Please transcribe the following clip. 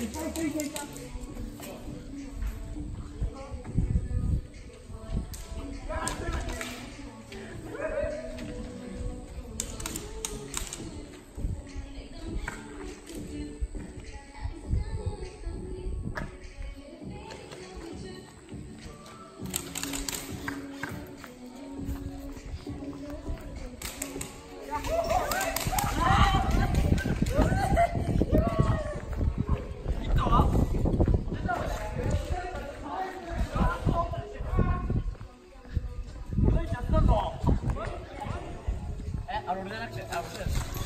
いっぱいつい。Buradan akşam.